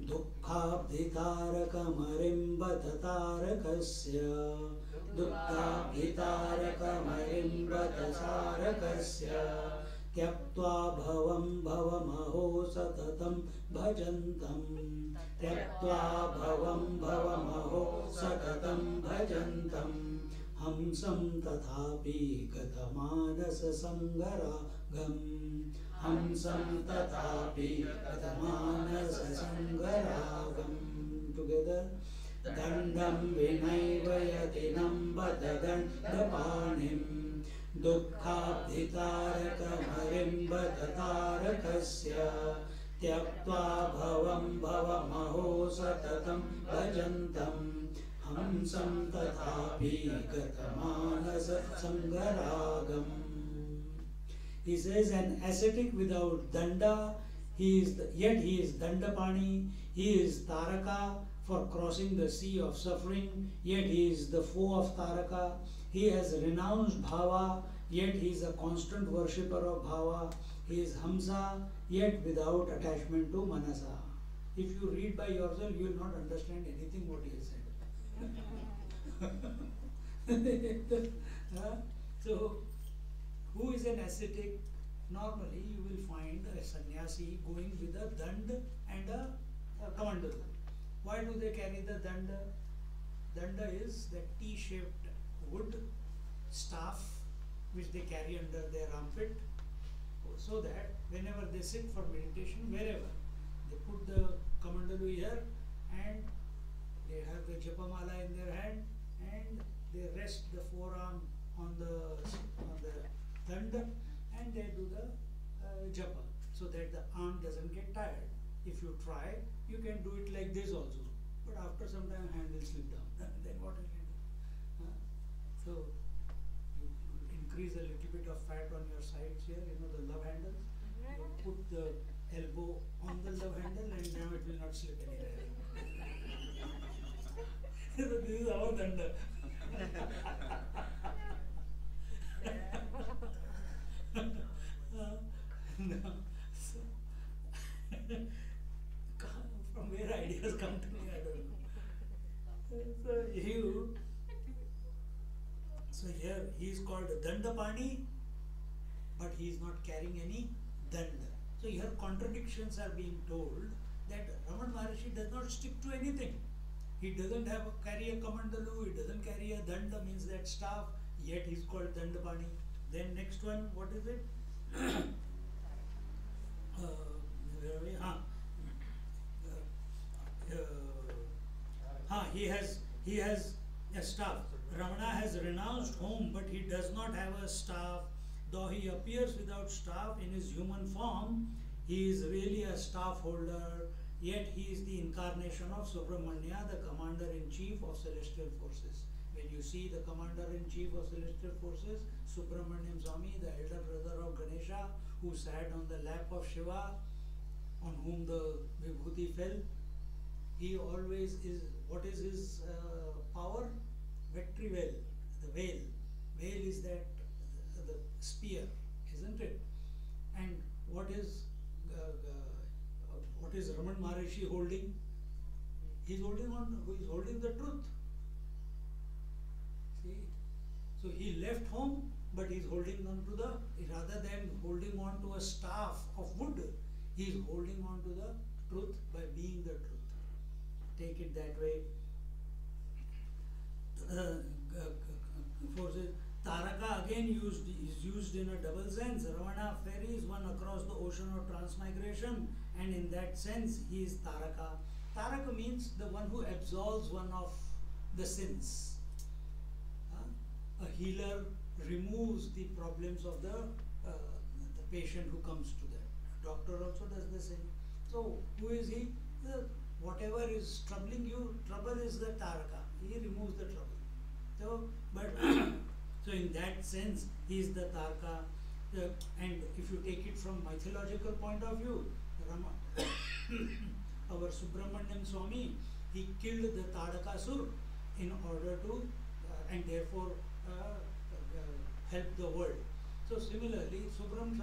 दुःखाब्धितारकमरिं बत तारकस्य दुःखाब्धितारकमरिं बत तारकस्य त्यक्त्वा भवं भवमहो सततं भजन्तं। त्यक्त्वा भवं भवमहो सततं भजन्तं। हंसं तथापि गतमानससङ्गरागम् हंसं तथापि गतमानसङ्गरागं दण्डं विनैव यति पाणिं दुःखाब्धितारकमलिम्बदतारकस्य त्यक्त्वा भवं भवमहो सततं भजन्तं। हंसं तथापि गतमानसङ्गरागम् He says an ascetic without danda, he is the, yet he is dandapani, he is taraka for crossing the sea of suffering, yet he is the foe of taraka. He has renounced bhava, yet he is a constant worshipper of bhava. He is hamsa, yet without attachment to manasa. If you read by yourself, you will not understand anything what he has said. So who is an ascetic? Normally, you will find a sannyasi going with a dand and a, a kamandalu. Why do they carry the danda? Danda is the T-shaped wood staff which they carry under their armpit, so that whenever they sit for meditation, wherever they put the kamandalu here and they have the japamala in their hand and they rest the forearm on the on the danda and they do the uh, japa so that the arm doesn't get tired. If you try, you can do it like this also. But after some time, hand will slip down. then what will you do? So you, you increase a little bit of fat on your sides here. You know the love handles. You put the elbow on the love handle, and now it will not slip anywhere. so this is our danda. no. So, from where ideas come to me, I don't know. So you, so here he is called Dandapani, but he is not carrying any danda. So here contradictions are being told that Raman Maharishi does not stick to anything. He doesn't have a, carry a kamandalu, he doesn't carry a danda, means that staff, yet he is called Dandapani. Then next one, what is it? uh, he has he has a staff. Ramana has renounced home, but he does not have a staff. Though he appears without staff in his human form, he is really a staff holder. Yet he is the incarnation of Subramanya, the commander in chief of celestial forces. When you see the commander in chief of celestial forces, Subramanyam Swami, the elder brother of Ganesha, who sat on the lap of Shiva, on whom the Vibhuti fell, he always is, what is his uh, power? Victory vel, the vel. Vel is that, uh, the spear, isn't it? And what is, uh, uh, what is Raman Maharishi holding? He's holding on, he is holding the truth. See? So he left home, but he is holding on to the, rather than holding on to a staff of wood, he is holding on to the truth by being the truth. Take it that way. Uh. Taraka again used is used in a double sense. Ramana ferries one across the ocean of transmigration, and in that sense he is Taraka. Taraka means the one who absolves one of the sins. Uh, a healer removes the problems of the uh, the patient who comes to them. Doctor also does the same. So who is he? The, whatever is troubling you, trouble is the Taraka. He removes the trouble. So, but so in that sense, he is the Taraka. uh, and if you take it from mythological point of view, Rama, our Subramanyam Swami, he killed the Tadakasur in order to, uh, and therefore uh, help the world. So similarly, Subram,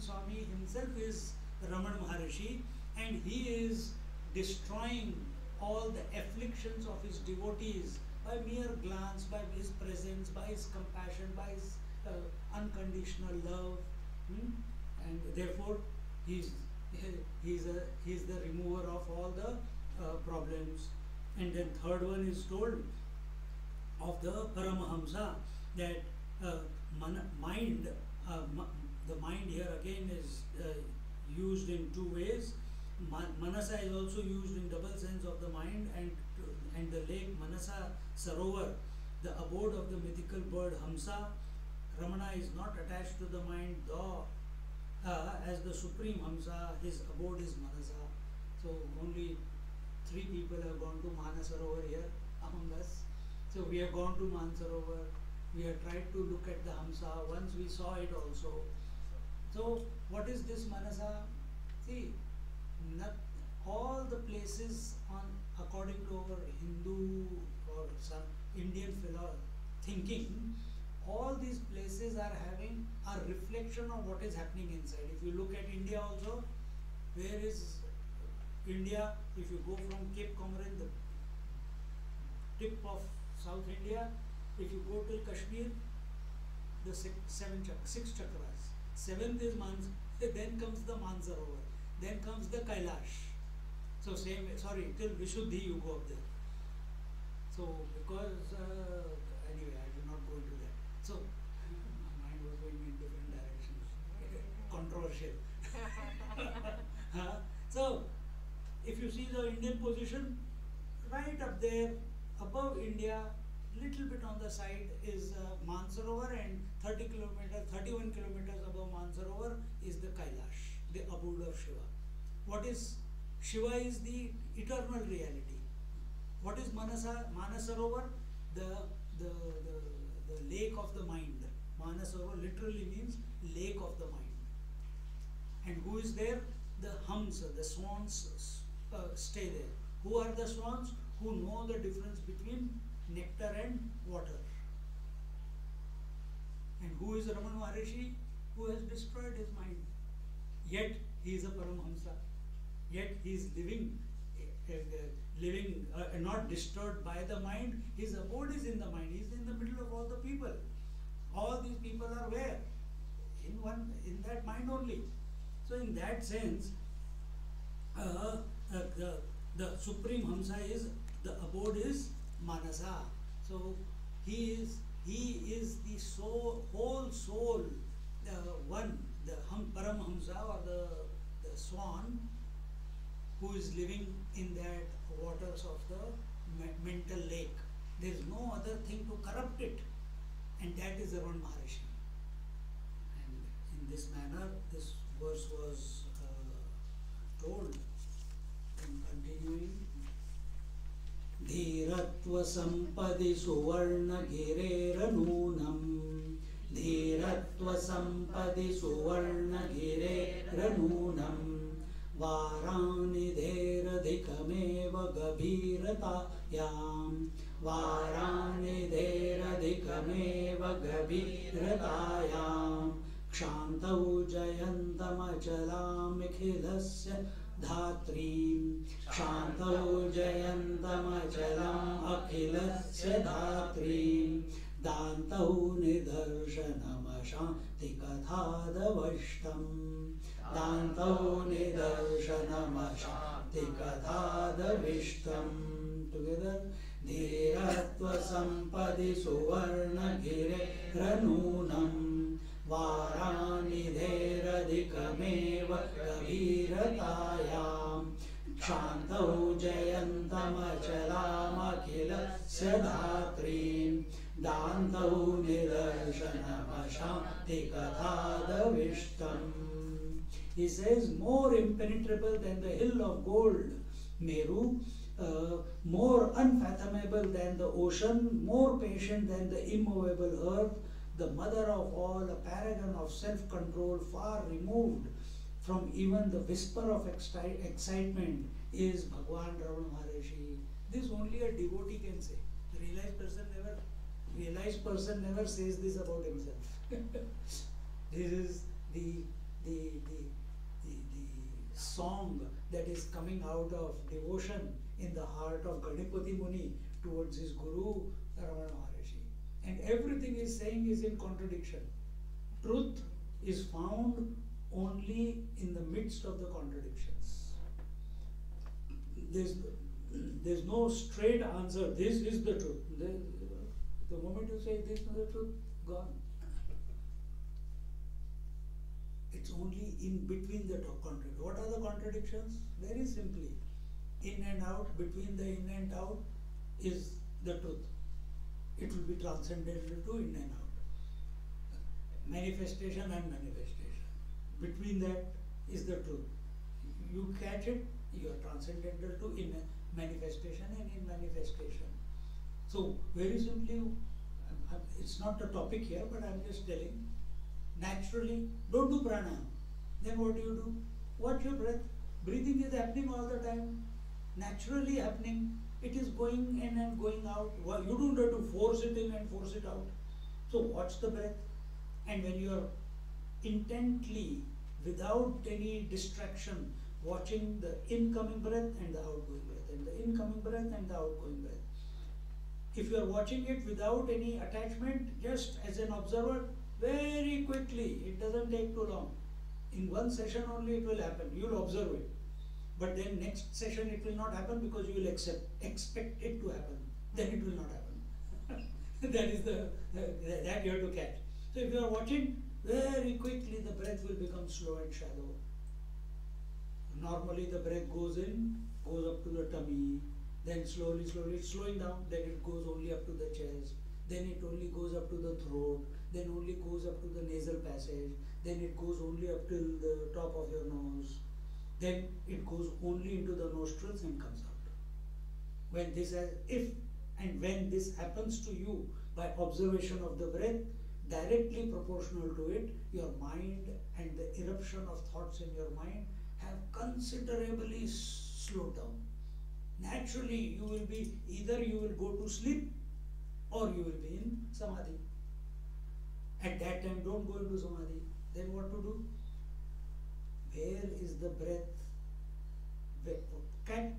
Swami himself is Raman Maharishi and he is destroying all the afflictions of his devotees by mere glance, by his presence, by his compassion, by his uh, unconditional love. Hmm? And therefore, he's, he's, a, he's the remover of all the uh, problems. And then third one is told of the Paramahamsa that uh, mind, uh, the mind here again is uh, used in two ways. Manasa is also used in double sense of the mind and and the lake Manasa Sarovar, the abode of the mythical bird Hamsa. Ramana is not attached to the mind, though uh, as the supreme Hamsa, his abode is Manasa. So only three people have gone to Manasarovar here among us. So we have gone to Manasarovar we have tried to look at the Hamsa, once we saw it also. So, what is this Manasa? See, not, all the places on according to our Hindu or some Indian philosophy thinking, all these places are having a reflection of what is happening inside. If you look at India also, where is India? If you go from Cape Comorin, the tip of South India, if you go to Kashmir, the six, seven chak six chakras. Seventh is Mans, then comes the Mansarovar, then comes the Kailash. So same, sorry, till Vishuddhi you go up there. So because, uh, anyway, I will not go into that. So my mind was going in different directions, controversial. so if you see the Indian position, right up there, above India, little bit on the side is uh, Mansarovar and 30 kilometers, 31 kilometers above Mansarovar is the Kailash, the abode of Shiva. What is Shiva is the eternal reality. What is Manasa, Manasarovar? The, the, the, the lake of the mind. Manasarovar literally means lake of the mind. And who is there? The Hamsa, the swans uh, stay there. Who are the swans? Who know the difference between nectar and water. And who is Ramana Maharishi? Who has destroyed his mind. Yet he is a Paramhamsa. Yet he is living, uh, uh, living uh, not disturbed by the mind. His abode is in the mind. He is in the middle of all the people. All these people are where? In one, in that mind only. So in that sense, uh, uh, the, the supreme Hamsa is the abode is manasa. So he is he is the soul, whole soul, the one, the hum, Paramhamsa or the, the swan who is living in that waters of the mental lake. There is no other thing to corrupt it, and that is Raman Maharishi. And in this manner, this verse was uh, told. And continuing. धीरत्वसम्पदि सुवर्णगिरेरनूनम् धीरत्वसम्पदि सुवर्णगिरेरनूनम् वारानिधेरधिकमेव गभीरतायाम् वारानिधेरधिकमेव गभीरतायाम् क्षान्तौ जयन्तमचलामिखिलस्य धात्रीं शान्तौ जयन्तमचलम् अखिलस्य धात्रीं दान्तौ निदर्शनमशान्तिकथादवष्टम् दान्तौ निदर्शनमशान्तिकथादविष्टम् टुगेदर् धीरत्वसम्पदि सुवर्णगिरेरनूनम् वारानिधेरधिकमेव गभीरतायाम् क्षान्तौ जयन्तमचलामखिलस्य धात्रीम् दान्तौ निदर्शनमशान्तिकथादविष्टम् He says, more impenetrable than the hill of gold, Meru, uh, more unfathomable than the ocean, more patient than the immovable earth, the mother of all, a paragon of self control, far removed from even the whisper of exci- excitement, is Bhagwan Ramana Maharshi. This only a devotee can say. The realized person never, realized person never says this about himself. this is the, the, the, the, the song that is coming out of devotion in the heart of Ganapati Muni towards his Guru Ramana Maharshi. And everything he's saying is in contradiction. Truth is found only in the midst of the contradictions. There's, there's no straight answer, this is the truth. The, the moment you say this is the truth, gone. It's only in between the contradictions. What are the contradictions? Very simply, in and out, between the in and out is the truth. It will be transcendental to in and out. Manifestation and manifestation. Between that is the truth. You catch it, you are transcendental to in manifestation and in manifestation. So, very simply, it's not the topic here, but I'm just telling. Naturally, don't do pranayama. Then what do you do? Watch your breath. Breathing is happening all the time, naturally happening. It is going in and going out. You don't have to force it in and force it out. So watch the breath. And when you are intently, without any distraction, watching the incoming breath and the outgoing breath, and the incoming breath and the outgoing breath. If you are watching it without any attachment, just as an observer, very quickly, it doesn't take too long. In one session only it will happen. You will observe it. But then next session it will not happen because you will accept, expect it to happen. Then it will not happen. that is the, the, that you have to catch. So if you are watching, very quickly the breath will become slow and shallow. Normally the breath goes in, goes up to the tummy, then slowly, slowly it's slowing down, then it goes only up to the chest, then it only goes up to the throat, then only goes up to the nasal passage, then it goes only up till the top of your nose, then it goes only into the nostrils and comes out. When this has, if and when this happens to you by observation of the breath, directly proportional to it, your mind and the eruption of thoughts in your mind have considerably slowed down. Naturally, you will be either you will go to sleep or you will be in samadhi. At that time, don't go into samadhi. Then what to do? Where is the breath?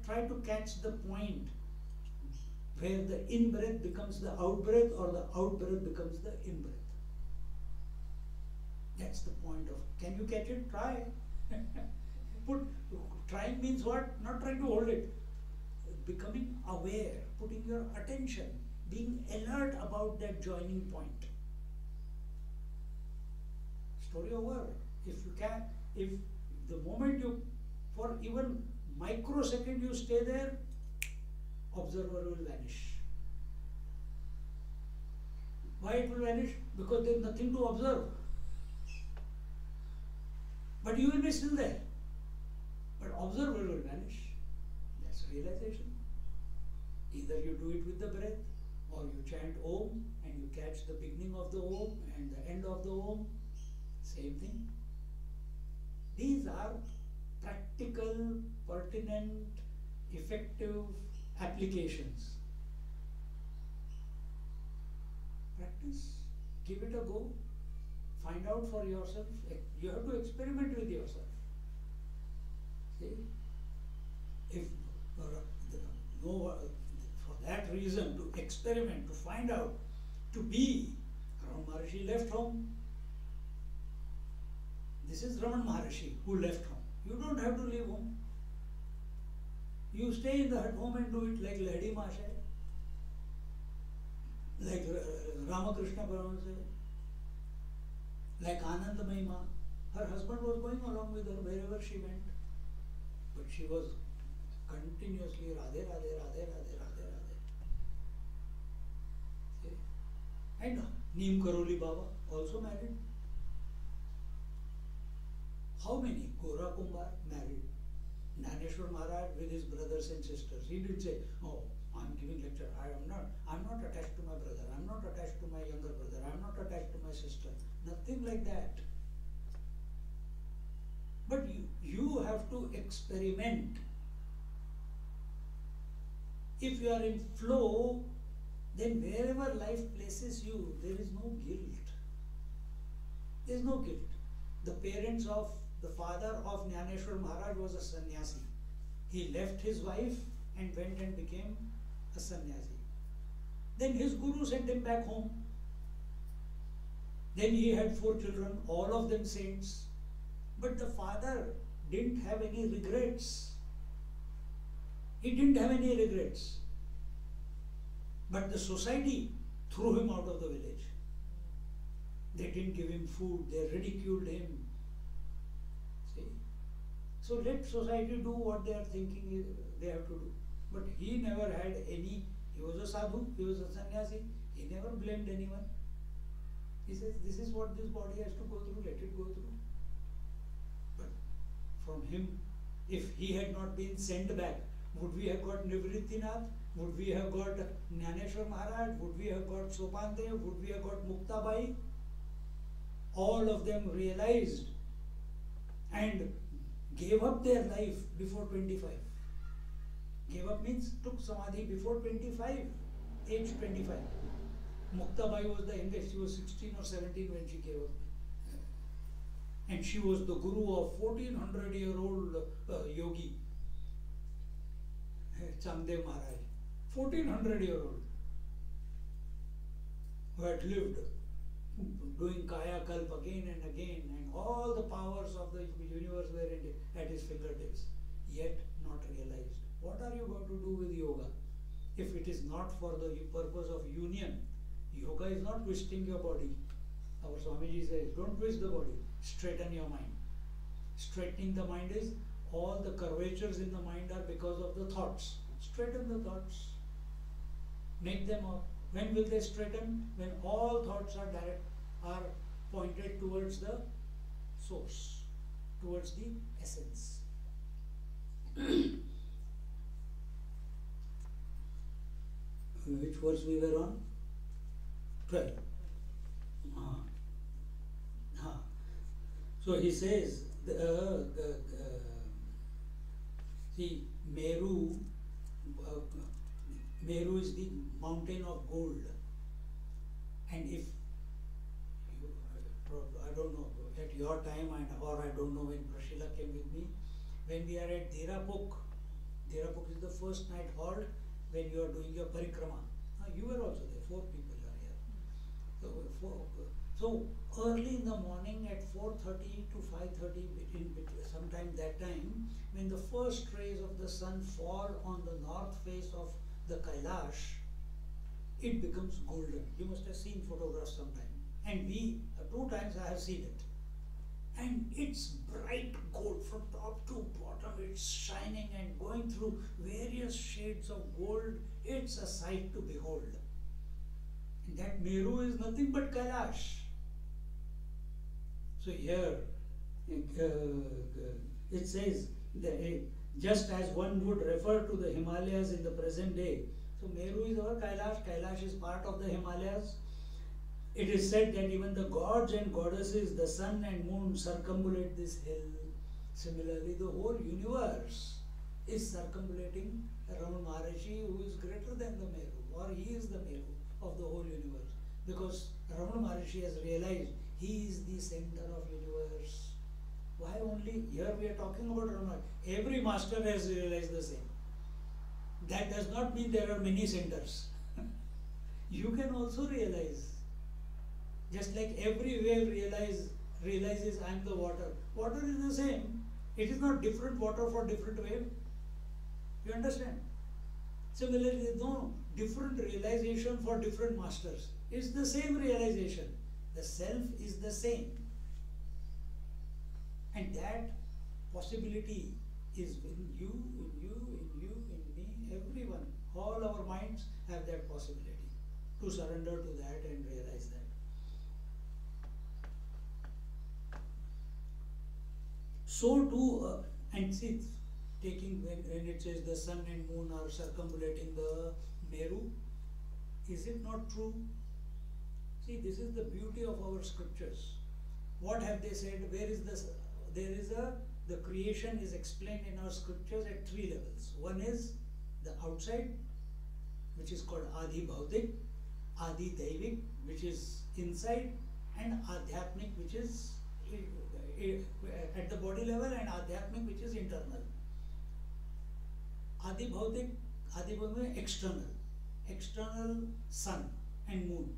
try to catch the point where the in breath becomes the out breath or the out breath becomes the in breath. That's the point of. Can you catch it? Try. Put trying means what? Not trying to hold it. Becoming aware, putting your attention, being alert about that joining point. Story over. If you can, if the moment you, for even microsecond you stay there, observer will vanish. Why it will vanish? Because there is nothing to observe. But you will be still there. But observer will vanish. That's realization. Either you do it with the breath, or you chant Om and you catch the beginning of the Om and the end of the Om. Same thing. These are practical, pertinent, effective applications. Practice, give it a go, find out for yourself. You have to experiment with yourself. See, if uh, no, uh, for that reason, to experiment, to find out, to be, Ramana Maharshi left home. This is Ramana Maharshi who left home. You don't have to leave home. You stay in the home and do it like Lady Masha, like uh, Ramakrishna Paramahansa, like Anandamayi Ma. Her husband was going along with her wherever she went. But she was continuously Radhe, Radhe, Radhe, Radhe, Radhe, Radhe. And Neem Karoli Baba also married. How many? Gora Kumbar married. Jnaneshwar Maharaj with his brothers and sisters. He didn't say, oh, I'm giving lecture. I am not. I'm not attached to my brother. I'm not attached to my younger brother. I'm not attached to my sister. Nothing like that. But you, you have to experiment. If you are in flow, then wherever life places you, there is no guilt. There is no guilt. The parents of the father of Jnaneshwar Maharaj was a sannyasi. He left his wife and went and became a sannyasi. Then his guru sent him back home. Then he had four children, all of them saints. But the father didn't have any regrets. He didn't have any regrets. But the society threw him out of the village. They didn't give him food, they ridiculed him. So let society do what they are thinking they have to do. But he never had any, he was a sadhu, he was a sannyasi, he never blamed anyone. He says, This is what this body has to go through, let it go through. But from him, if he had not been sent back, would we have got Nivrittinath? Would we have got Jnaneshwar Maharaj? Would we have got Sopandev? Would we have got Muktabai? All of them realized and gave up their life before 25. Gave up means took samadhi before 25, age 25. Mukta Muktabai was the youngest, she was 16 or 17 when she gave up. And she was the guru of 1400 year old uh, yogi, Changdev Maharaj. 1400 year old, who had lived doing Kaya Kalp again and again, and all the powers of the universe were at his fingertips, yet not realized. What are you going to do with yoga? If it is not for the purpose of union, yoga is not twisting your body. Our Swamiji says, don't twist the body, straighten your mind. Straightening the mind is all the curvatures in the mind are because of the thoughts. Straighten the thoughts. Make them up. When will they straighten? When all thoughts are direct, are pointed towards the source, towards the essence. Which verse we were on? 12. Uh, uh. So he says, the, uh, the, see, Meru, uh, Meru is the mountain of gold. And if, you, I don't know, at your time and or I don't know when Prashila came with me, when we are at Dhirapuk, Dhirapuk is the first night halt when you are doing your parikrama. Uh, you were also there, four people are here. So, four, so early in the morning at 4.30 to 5.30 between, between sometime that time when the first rays of the sun fall on the north face of the Kailash, it becomes golden. You must have seen photographs sometime. And we, uh, two times I have seen it. And it's bright gold from top to bottom. It's shining and going through various shades of gold. It's a sight to behold. And that Meru is nothing but Kailash. So here uh, it says that just as one would refer to the Himalayas in the present day. So Meru is our Kailash, Kailash is part of the Himalayas. It is said that even the gods and goddesses, the sun and moon circumambulate this hill. Similarly, the whole universe is circumambulating Ramana Maharishi who is greater than the Meru or he is the Meru of the whole universe. Because Ramana Maharishi has realized he is the center of universe. Here we are talking about? Every master has realized the same. That does not mean there are many centers. you can also realize. Just like every wave realize, realizes I am the water. Water is the same. It is not different water for different wave. You understand? Similarly, there is no different realization for different masters. It's the same realization. The self is the same. And that possibility is in you, in you, in you, in me, everyone. All our minds have that possibility to surrender to that and realize that. So too, uh, and see, taking when, when it says the sun and moon are circumambulating the Meru? Is it not true? See, this is the beauty of our scriptures. What have they said? Where is this? There is a the creation is explained in our scriptures at three levels. One is the outside, which is called Adi Bhautik, Adi Daivik, which is inside, and Adhyatmik, which is eh, eh, at the body level, and Adhyatmik, which is internal. Adi Bhautik, Adi Bhautik, external, external sun and moon.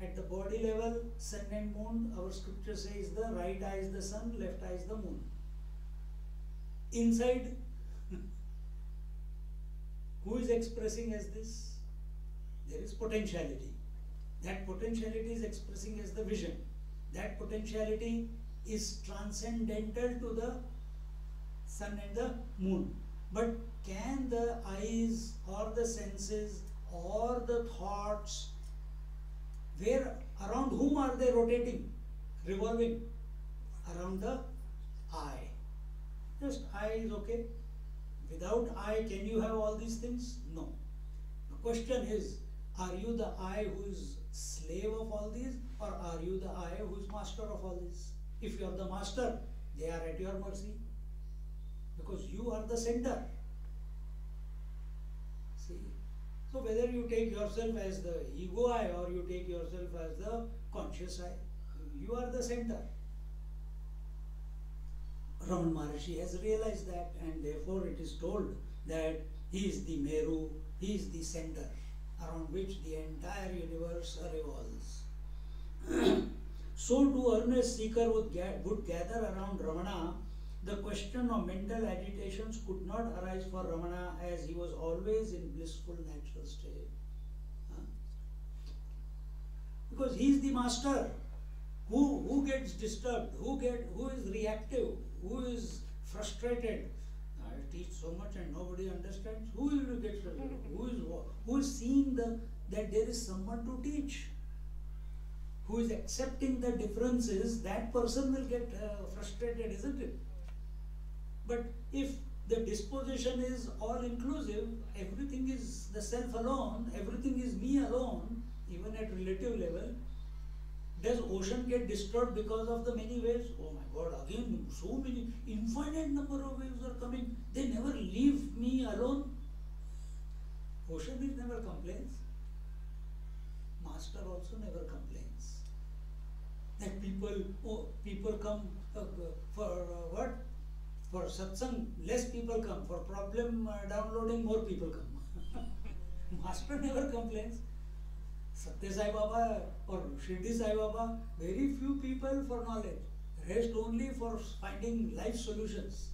At the body level, sun and moon, our scripture says the right eye is the sun, left eye is the moon. Inside, who is expressing as this? There is potentiality. That potentiality is expressing as the vision. That potentiality is transcendental to the sun and the moon. But can the eyes or the senses or the thoughts where around whom are they rotating, revolving? Around the eye. Just eye is okay. Without eye, can you have all these things? No. The question is, are you the eye who is slave of all these, or are you the eye who is master of all these? If you are the master, they are at your mercy. Because you are the center. So whether you take yourself as the ego eye or you take yourself as the conscious eye, you are the center. Ramana Maharshi has realized that and therefore it is told that he is the Meru, he is the center around which the entire universe revolves. so to earnest seeker would, would gather around Ramana the question of mental agitations could not arise for Ramana as he was always in blissful natural state. Huh? Because he is the master. Who, who gets disturbed? Who, get, who is reactive? Who is frustrated? I teach so much and nobody understands. Who will get frustrated? who is who is seeing the that there is someone to teach? Who is accepting the differences? That person will get uh, frustrated, isn't it? But if the disposition is all inclusive, everything is the self alone, everything is me alone, even at relative level, does ocean get disturbed because of the many waves? Oh my God, again, so many, infinite number of waves are coming. They never leave me alone. Ocean is never complains. Master also never complains. That people, oh, people come uh, for uh, what? For satsang, less people come. For problem uh, downloading, more people come. Master never complains. Satya Sai Baba or Shirdi Sai Baba, very few people for knowledge. Rest only for finding life solutions.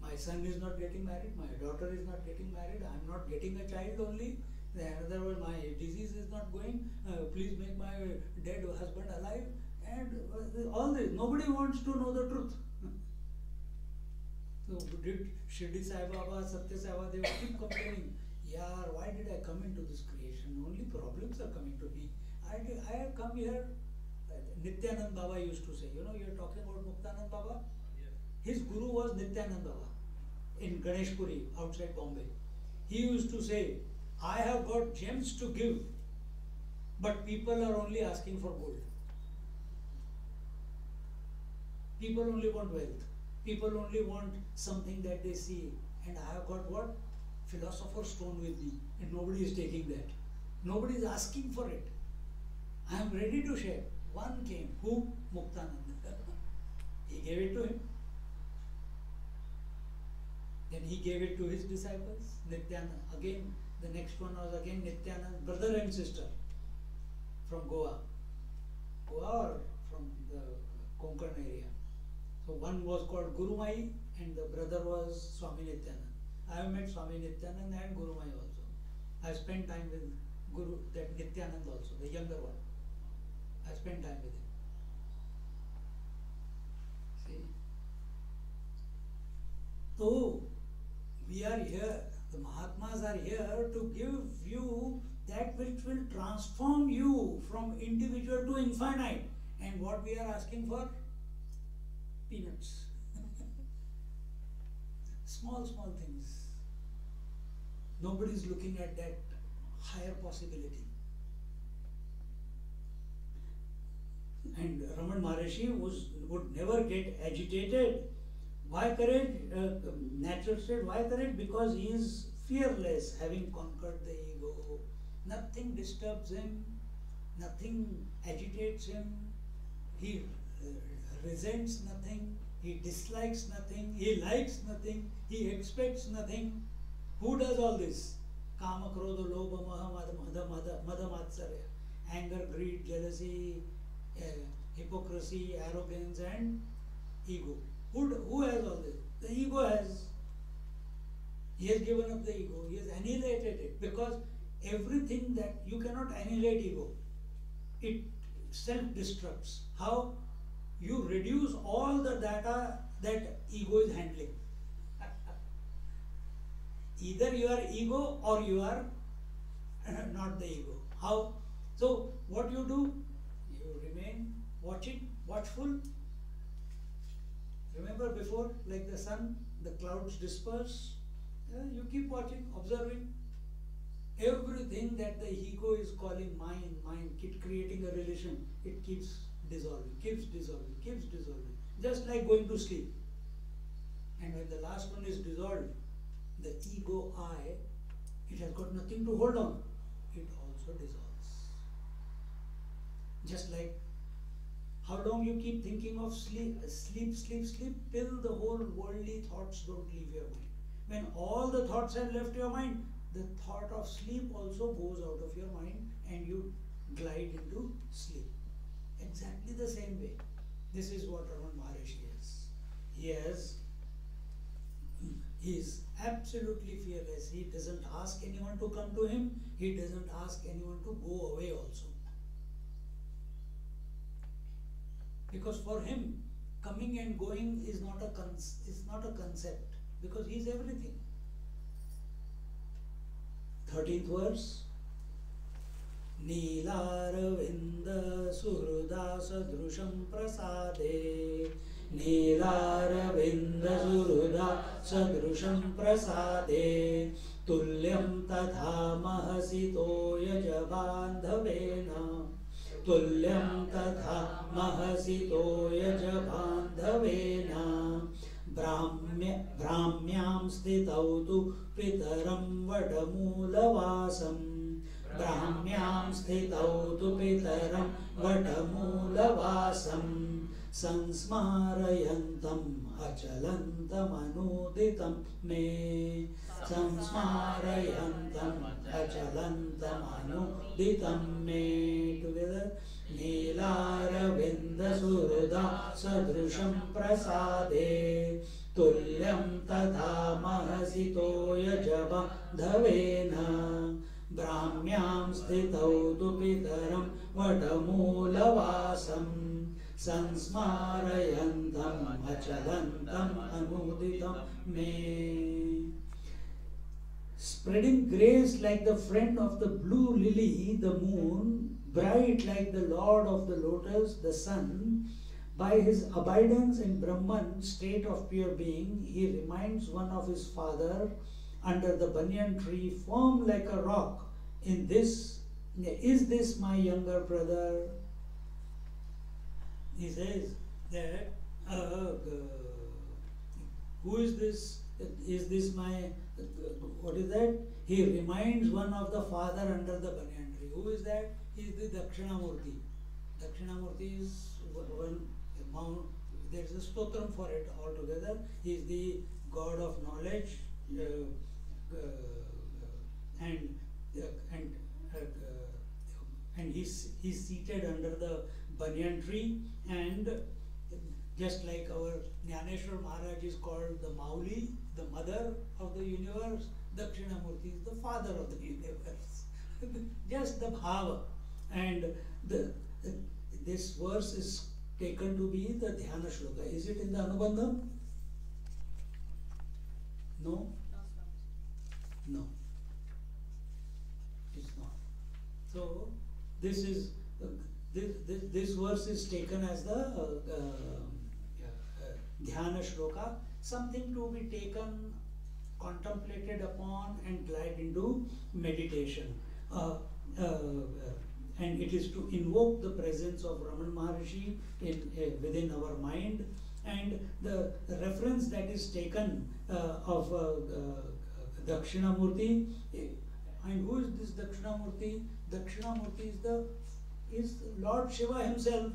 My son is not getting married, my daughter is not getting married, I am not getting a child only. The another one, my disease is not going, uh, please make my dead husband alive. And uh, all this, nobody wants to know the truth. So did Shirdi Sai Baba, Satya Sai Baba, they would keep complaining, yeah, why did I come into this creation? Only problems are coming to me. I, I have come here, uh, Nityanand Baba used to say, you know, you're talking about Muktanand Baba? His guru was Nityanand Baba in Ganeshpuri, outside Bombay. He used to say, I have got gems to give, but people are only asking for gold. People only want wealth. People only want something that they see. And I have got what? Philosopher's stone with me. And nobody is taking that. Nobody is asking for it. I am ready to share. One came. Who? Muktananda. he gave it to him. Then he gave it to his disciples, Nityananda. Again, the next one was again Nityananda, brother and sister from Goa. Goa or from the Konkan area. So one was called Gurumayi and the brother was Swami Nityanand. I have met Swami Nityanand and Gurumayi also. I spent time with Guru, that Nityanand also, the younger one. I spent time with him. See? So, we are here, the Mahatmas are here to give you that which will transform you from individual to infinite. And what we are asking for? Peanuts. Small, small things. Nobody is looking at that higher possibility. And Raman Maharishi was, would never get agitated. Why courage? Uh, natural state. Why courage? Because he is fearless, having conquered the ego. Nothing disturbs him, nothing agitates him. He uh, resents nothing, he dislikes nothing, he likes nothing, he expects nothing. Who does all this? Kama, Krodha, Lobha, Moha, Mada, Mada, Mada, Matsarya. Anger, greed, jealousy, uh, hypocrisy, arrogance, and ego. Who, who has all this? The ego has. He has given up the ego, he has annihilated it because everything that you cannot annihilate ego, it self destructs. How? You reduce all the data that ego is handling. Either you are ego or you are not the ego. How? So, what you do? You remain watching, watchful. Remember before, like the sun, the clouds disperse. Yeah, you keep watching, observing. Everything that the ego is calling mind, mind, keep creating a relation, it keeps dissolving, keeps dissolving, keeps dissolving. Just like going to sleep. And when the last one is dissolved, the ego I, it has got nothing to hold on. It also dissolves. Just like how long you keep thinking of sleep, sleep, sleep, sleep, till the whole worldly thoughts don't leave your mind. When all the thoughts have left your mind, the thought of sleep also goes out of your mind and you glide into sleep. Exactly the same way. This is what Raman Maharishi is. He has, he is absolutely fearless. He doesn't ask anyone to come to him. He doesn't ask anyone to go away also. Because for him, coming and going is not a is not a concept because he is everything. 13th verse नीलारविन्दसुहृदासदृशं प्रसादे नीलारविन्दसुहृदा सदृशं प्रसादे तुल्यं तथा महसि यज बान्धवेन तुल्यं तथा महसि यज बान्धवेन ब्राह्म्य भ्राह्म्यां स्थितौ तु पितरं वडमूलवासम् भ्राम्यां स्थितौ तु पितरं वटमूलवासं संस्मारयन्तम् अचलन्तमनूदितं मे संस्मारयन्तम् अचलन्तमनूदितं मे टुगेदर नीलारविन्दसुहृदा सदृशं प्रसादे तुल्यं तथा महसितो यजबधवेन भ्राम्यां स्थितौ तु पितरं वटमूलवासं संस्मारयन्तम् अचलन्तम् अनुदितं मे Spreading grace like the friend of the blue lily, the moon, bright like the lord of the lotus, the sun, by his abidance in Brahman, state of pure being, he reminds one of his father under the banyan tree, firm like a rock. in this, is this my younger brother? He says that, uh, uh, who is this? Is this my, what is that? He reminds one of the father under the banyan tree. Who is that? He is the Dakshinamurti. Dakshinamurti is one there is a stotram for it altogether. He is the god of knowledge uh, uh, and and uh, and he's he's seated under the banyan tree and just like our Jnaneshwar Maharaj is called the Mauli, the mother of the universe, Dakshinamurti is the father of the universe. just the bhava. And the, the, this verse is taken to be the Dhyana Shloka. Is it in the Anubandham? No? No. It's not. So, this is, uh, this, this, this verse is taken as the uh, uh, Dhyana Shloka, something to be taken contemplated upon and glide into meditation. Uh, uh, uh, and it is to invoke the presence of Raman Maharshi in, uh, within our mind. And the, reference that is taken uh, of uh, uh, Dakshinamurti, eh, and who is this Dakshinamurti? Dakshinamurti is the is Lord Shiva himself,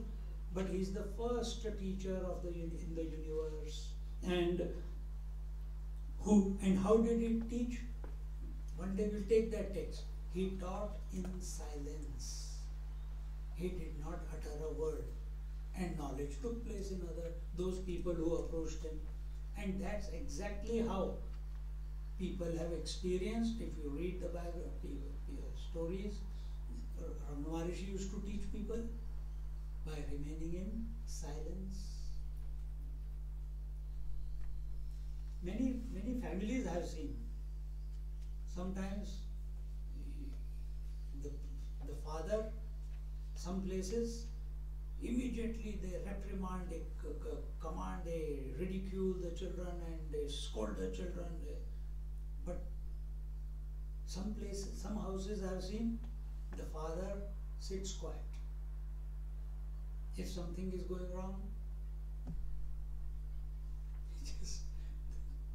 but he is the first teacher of the in the universe. And who and how did he teach? One day we'll take that text. He taught in silence. He did not utter a word. And knowledge took place in other those people who approached him. And that's exactly how people have experienced. If you read the biography, stories, Maharishi used to teach people by remaining in silence. Many many families have seen. Sometimes the the father, some places, immediately they reprimand, they command, they ridicule the children and they scold the children. But some places, some houses I have seen, the father sits quiet. If something is going wrong, he just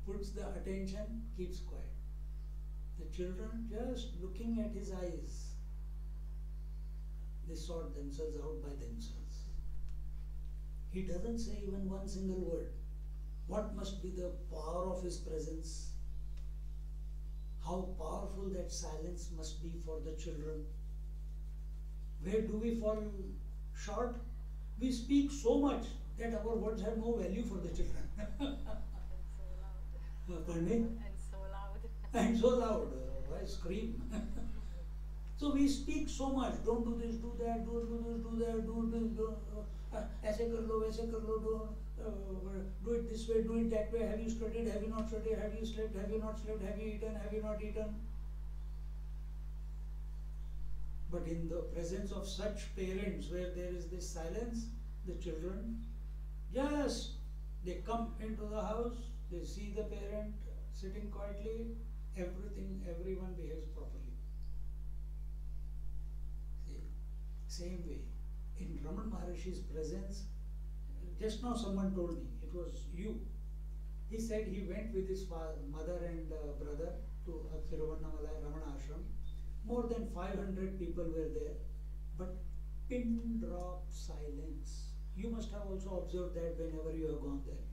puts the attention, keeps quiet. The children just looking at his eyes, they sort themselves out by themselves. He doesn't say even one single word. What must be the power of his presence? How powerful that silence must be for the children. Where do we fall short? We speak so much that our words have no value for the children. And so loud. Pardon me? And so loud. And so loud, uh, why scream? so we speak so much. Don't do this, do that, do do this, do that, do this, do. Uh, ऐसे कर लो, वैसे कर लो, do, uh, do it this way, do it that way. Have you studied? Have you not studied? Have you slept? Have you not slept? Have you eaten? Have you not eaten? but in the presence of such parents where there is this silence, the children just they come into the house, they see the parent sitting quietly, everything, everyone behaves properly. See, same way, in Raman Maharishi's presence, just now someone told me, it was you. He said he went with his father, mother and uh, brother to uh, Thiruvannamalai Ramana Ashram. More than 500 people were there, but pin drop silence. You must have also observed that whenever you have gone there.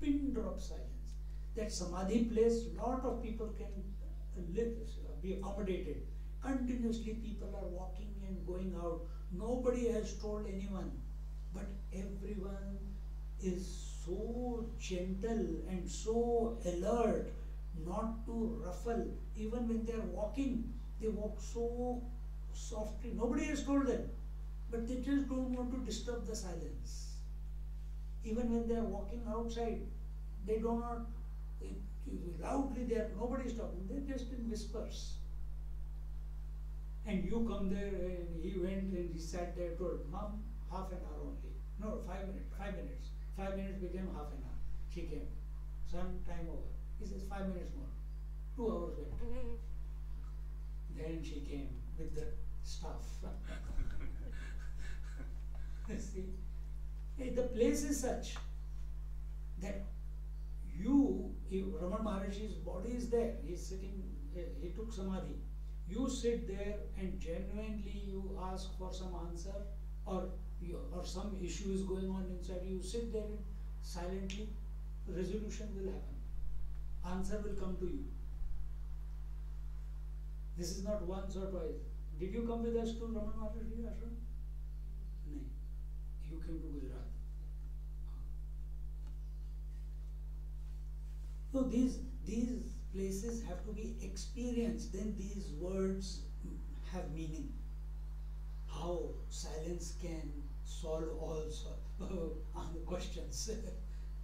Pin drop silence. That samadhi place, lot of people can live, be accommodated. Continuously, people are walking and going out. Nobody has told anyone, but everyone is so gentle and so alert not to ruffle. Even when they are walking, they walk so softly. Nobody has told them, but they just don't want to disturb the silence. Even when they are walking outside, they do not loudly. They are nobody is talking. They just in whispers. And you come there, and he went and he sat there. Told mom, half an hour only. No, five minutes. Five minutes. Five minutes became half an hour. She came. Some time over. He says five minutes more. Two hours went. Then she came with the stuff. See, the place is such that you, Raman Maharishi's body is there, he's sitting, he took samadhi. You sit there and genuinely you ask for some answer or you, or some issue is going on inside you, sit there silently, resolution will happen. Answer will come to you. This is not once or twice. Did you come with us to Raman Maharshi ashram? No. You came to Gujarat. So these these places have to be experienced. Then these words have meaning. How silence can solve all questions.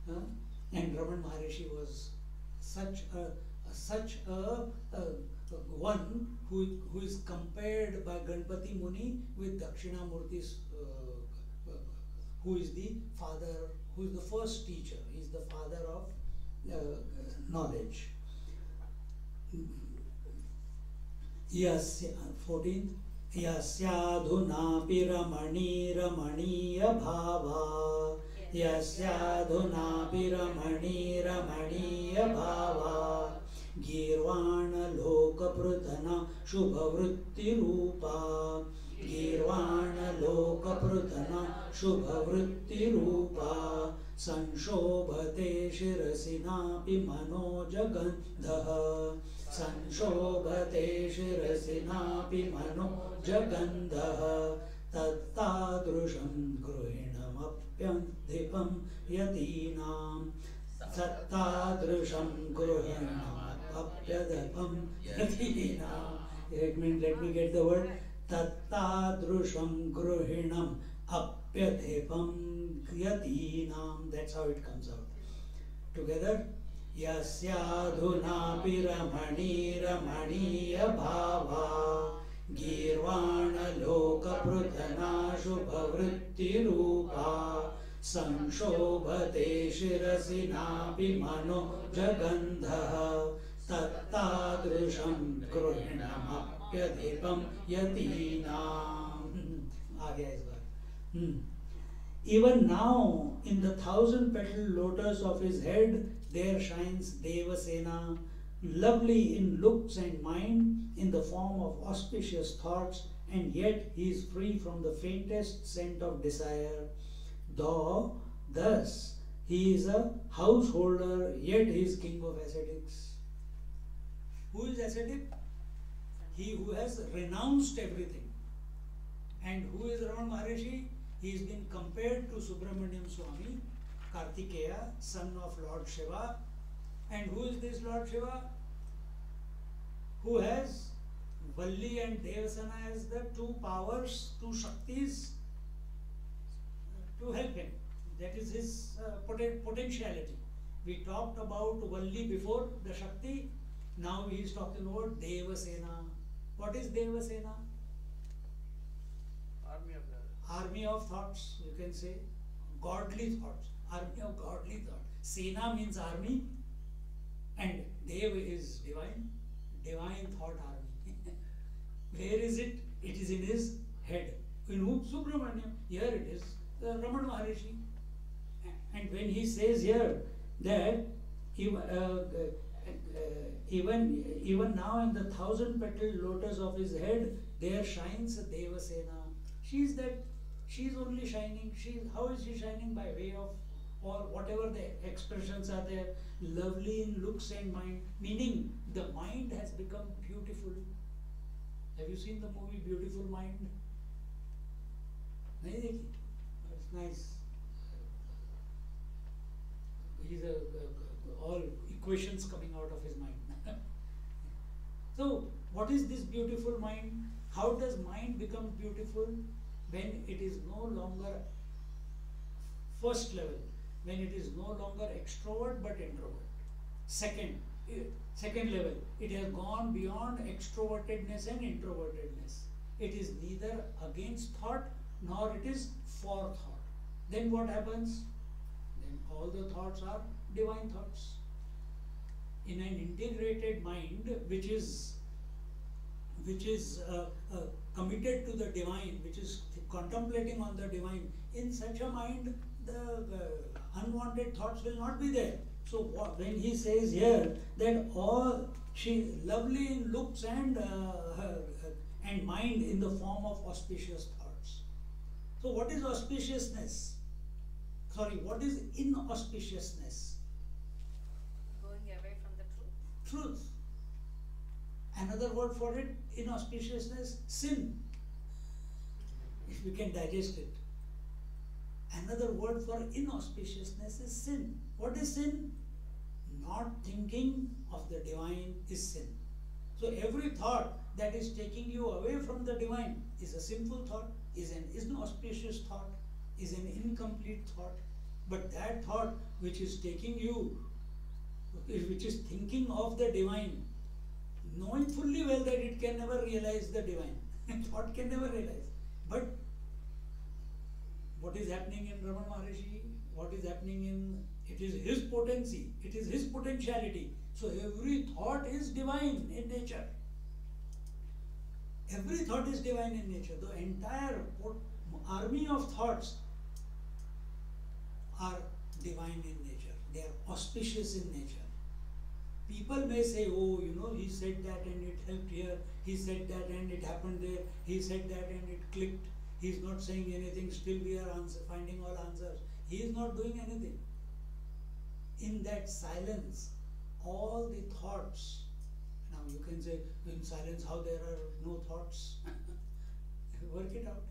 Huh? And Raman Maharishi was such a, such a, a one who who is compared by Ganpati Muni with Dakshinamurti's uh, uh, who is the father, who is the first teacher. He is the father of uh, knowledge. यस्य fourteenth यस्याधुनापि रमणीरमणीयभावा यस्याधुनापि रमणीरमणीयभावा गीर्वाणलोकपृतना शुभवृत्तिरूपा। गीर्वाणलोकपृतना शुभवृत्तिरूपा। संशोभते शिरसिनापि मनोजगन्धः। संशोभते शिरसिनापि मनोजगन्धः। तत्तादृशं गृहिणमप्यधिपं यतीनां सत्तादृशं अप्यदपं यतीनां let me let me get the word तत्तादृशं गृहिणम् अप्यधेपं यतीनां that's how it comes out together यस्याधुनापि रमणी रमणीयभावा। गीर्वाणलोकपृथनाशुभवृत्तिरूपा। संशोभते शिरसि नापि मनो जगन्धः। तत्तादृशं गृहिणमप्यधिपं यतीनाम् आ गया इस बार Even now, in the thousand petal lotus of his head, there shines Devasena, lovely in looks and mind, in the form of auspicious thoughts, and yet he is free from the faintest scent of desire. Though, thus, he is a householder, yet he is king of ascetics. Who is ascetic? He who has renounced everything. And who is Raman Maharishi? He has been compared to Subramaniam Swami, Kartikeya, son of Lord Shiva. And who is this Lord Shiva? Who has Valli and Devasena as the two powers, two Shaktis to help him. That is his uh, poten- potentiality. We talked about Valli before, the Shakti. Now he is talking about Devasena. What is Devasena? Army of the army of thoughts, you can say, godly thoughts, army of godly thought. Sena means army, and Dev is divine, divine thought army. Where is it? It is in his head. In whom Subramaniam, here it is, the Raman Maharishi. And when he says here that uh, uh, uh, even even now in the thousand petal lotus of his head there shines devasena. Is that She is only shining she's how is she shining? By way of or whatever the expressions are there lovely in looks and mind meaning the mind has become beautiful. Have you seen the movie beautiful mind? It's nice. He's a all equations coming out of his mind. so, what is this beautiful mind? How does mind become beautiful? When it is no longer first level, when it is no longer extrovert but introvert. Second, eh, second level, it has gone beyond extrovertedness and introvertedness. It is neither against thought nor it is for thought. Then what happens? Then all the thoughts are divine thoughts. In an integrated mind, which is which is uh, uh, committed to the divine, which is contemplating on the divine, in such a mind, the unwanted thoughts will not be there. So when he says here that all she lovely in looks and uh, her, and mind in the form of auspicious thoughts. So what is auspiciousness? Sorry, what is inauspiciousness? Going away from the truth. Another word for it, inauspiciousness, sin. If we can digest it. Another word for inauspiciousness is sin. What is sin? Not thinking of the divine is sin. So every thought that is taking you away from the divine is a sinful thought, is an inauspicious thought, is an incomplete thought. But that thought which is taking you, which is thinking of the divine, knowing fully well that it can never realize the divine, thought can never realize. But what is happening in Raman Maharishi, what is happening in, It is his potency, it is his potentiality. So every thought is divine in nature. Every thought is divine in nature. The entire army of thoughts are divine in nature. They are auspicious in nature. People may say, oh, you know, he said that and it helped here, he said that and it happened there, he said that and it clicked. He's not saying anything, still we are answer, finding all answers. He is not doing anything. In that silence, all the thoughts, now you can say, in silence, how there are no thoughts? Work it out.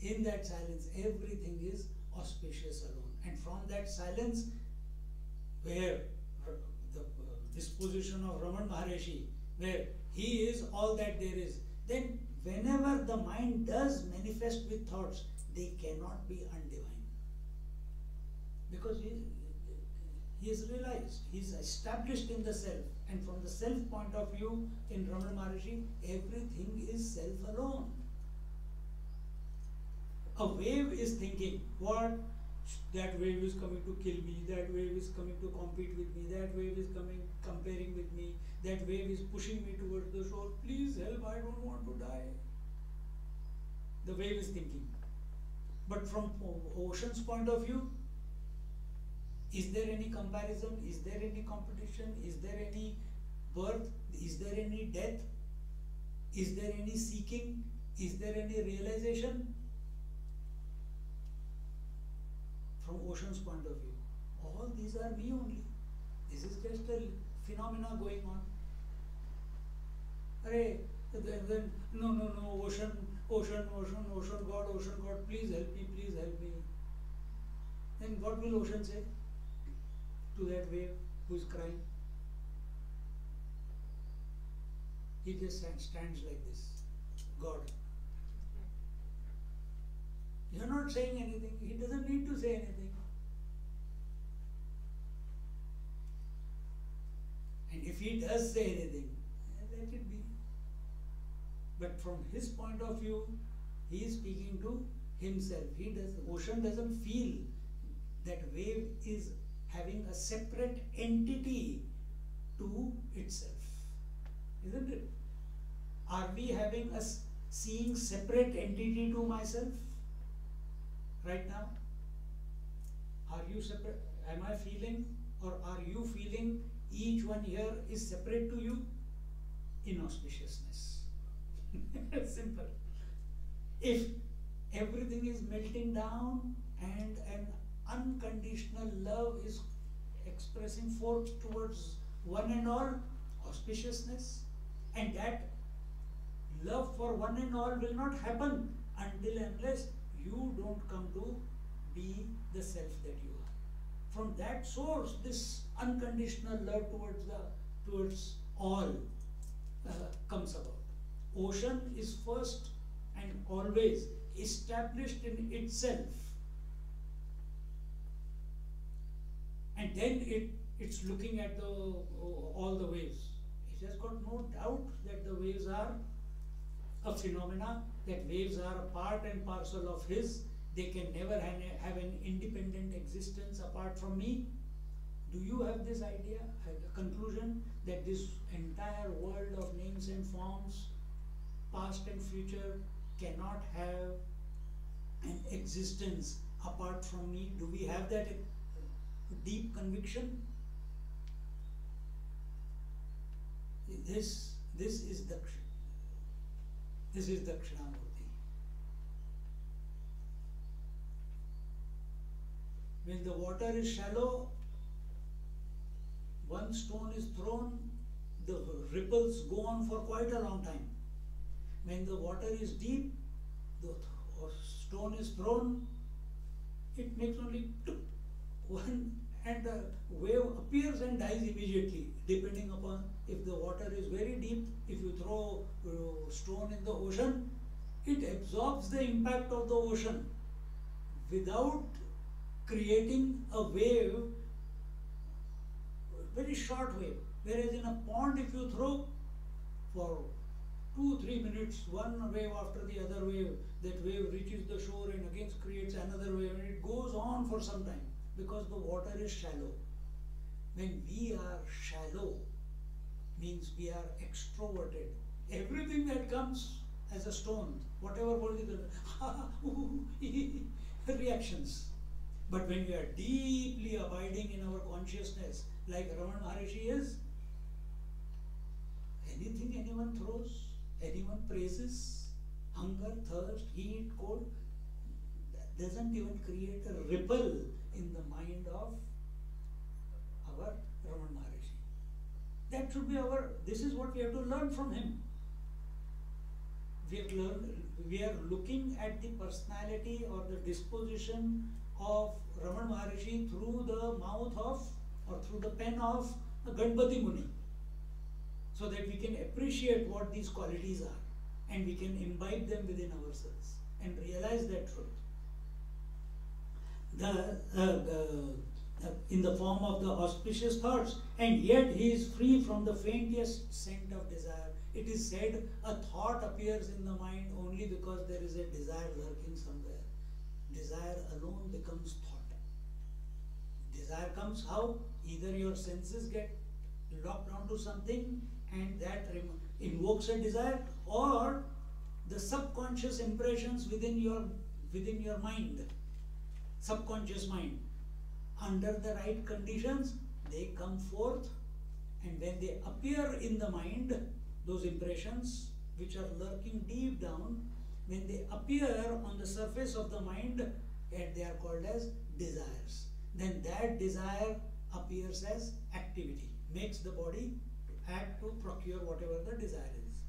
In that silence, everything is auspicious alone. And from that silence, where disposition of Raman Maharishi, where he is all that there is, then whenever the mind does manifest with thoughts, they cannot be undivine. Because he, he is realized, he is established in the self, and from the self point of view in Ramana Maharishi, everything is self alone. A wave is thinking, what? That wave is coming to kill me, that wave is coming to compete with me, that wave is coming comparing with me, that wave is pushing me towards the shore. Please help, I don't want to die. The wave is thinking. But from ocean's point of view, is there any comparison? Is there any competition? Is there any birth? Is there any death? Is there any seeking? Is there any realization? From ocean's point of view, all these are me only. This is just a phenomena going on. Array, then, then no, no, no, ocean, ocean, ocean, ocean, God, ocean, God, please help me, please help me. Then what will ocean say to that wave who is crying? He just stands like this. God. You're not saying anything. He doesn't need to say anything. And if he does say anything, eh, let it be. But from his point of view, he is speaking to himself. He does ocean doesn't feel that wave is having a separate entity to itself. Isn't it? Are we having a seeing separate entity to myself right now? Are you separate? Am I feeling or are you feeling each one here is separate to you? Inauspiciousness. Simple. If everything is melting down and an unconditional love is expressing forth towards one and all, auspiciousness, and that love for one and all will not happen until unless you don't come to be the self that you are. From that source, this unconditional love towards the towards all uh, comes about. Ocean is first and always established in itself, and then it it's looking at the all the waves. It has got no doubt that the waves are a phenomena, that waves are a part and parcel of his. They can never have an independent existence apart from me. Do you have this idea, a conclusion that this entire world of names and forms, past and future, cannot have an existence apart from me? Do we have that uh, deep conviction? This, this is the this is Dakshinamurti. When the water is shallow, one stone is thrown, the ripples go on for quite a long time. When the water is deep, the stone is thrown, it makes only one and the wave appears and dies immediately, depending upon if the water is very deep, if you throw uh, stone in the ocean, it absorbs the impact of the ocean without creating a wave, very short wave. Whereas in a pond, if you throw for two, three minutes, one wave after the other wave, that wave reaches the shore and again creates another wave and it goes on for some time Because the water is shallow. When we are shallow, means we are extroverted. Everything that comes as a stone, whatever political reactions. But when we are deeply abiding in our consciousness, like Ramana Maharishi is, anything anyone throws, anyone praises, hunger, thirst, heat, cold, doesn't even create a ripple in the mind of our Ramana Maharishi. That should be our, this is what we have to learn from him. We have learned, we are looking at the personality or the disposition of Ramana Maharishi through the mouth of or through the pen of Ganpati Muni so that we can appreciate what these qualities are and we can imbibe them within ourselves and realize that truth. The, uh, the, in the form of the auspicious thoughts, and yet he is free from the faintest scent of desire. It is said a thought appears in the mind only because there is a desire lurking somewhere. Desire alone becomes thought. Desire comes how? Either your senses get locked onto something and that invokes a desire, or the subconscious impressions within your within your mind, subconscious mind, under the right conditions, they come forth, and when they appear in the mind, those impressions which are lurking deep down, when they appear on the surface of the mind, and they are called as desires. Then that desire appears as activity, makes the body to act to procure whatever the desire is.